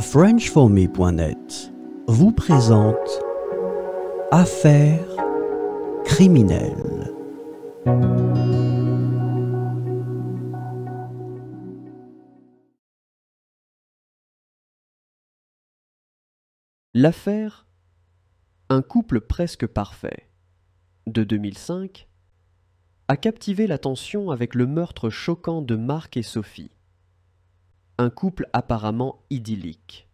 FrenchForMe.net vous présente Affaires criminelles. L'affaire Un couple presque parfait de 2005 a captivé l'attention avec le meurtre choquant de Marc et Sophie un couple apparemment idyllique.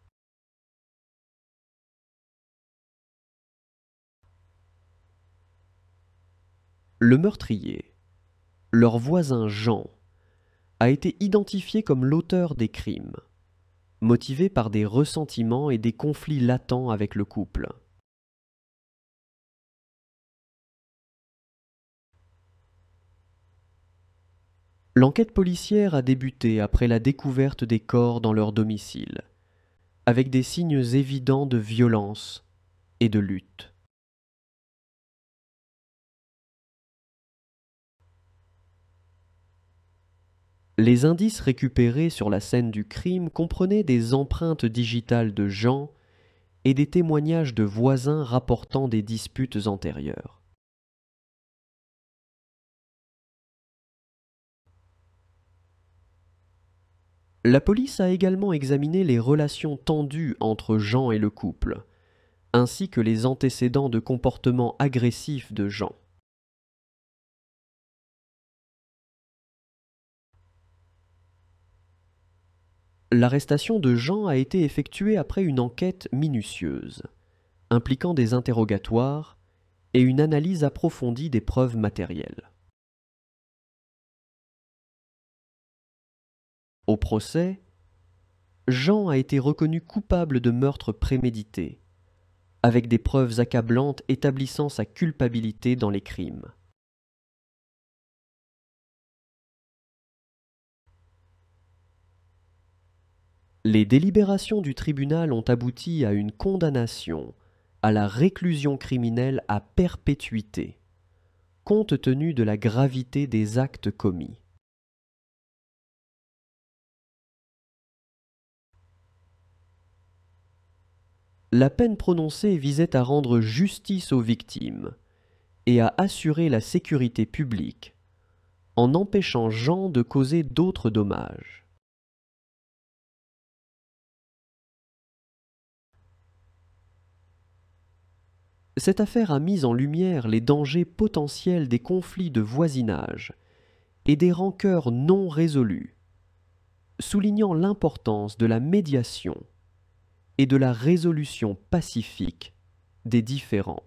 Le meurtrier, leur voisin Jean, a été identifié comme l'auteur des crimes, motivé par des ressentiments et des conflits latents avec le couple. L'enquête policière a débuté après la découverte des corps dans leur domicile, avec des signes évidents de violence et de lutte. Les indices récupérés sur la scène du crime comprenaient des empreintes digitales de Jean et des témoignages de voisins rapportant des disputes antérieures. La police a également examiné les relations tendues entre Jean et le couple, ainsi que les antécédents de comportement agressif de Jean. L'arrestation de Jean a été effectuée après une enquête minutieuse, impliquant des interrogatoires et une analyse approfondie des preuves matérielles. Au procès, Jean a été reconnu coupable de meurtre prémédité, avec des preuves accablantes établissant sa culpabilité dans les crimes. Les délibérations du tribunal ont abouti à une condamnation à la réclusion criminelle à perpétuité, compte tenu de la gravité des actes commis. La peine prononcée visait à rendre justice aux victimes et à assurer la sécurité publique en empêchant Jean de causer d'autres dommages. Cette affaire a mis en lumière les dangers potentiels des conflits de voisinage et des rancœurs non résolues, soulignant l'importance de la médiation et de la résolution pacifique des différends.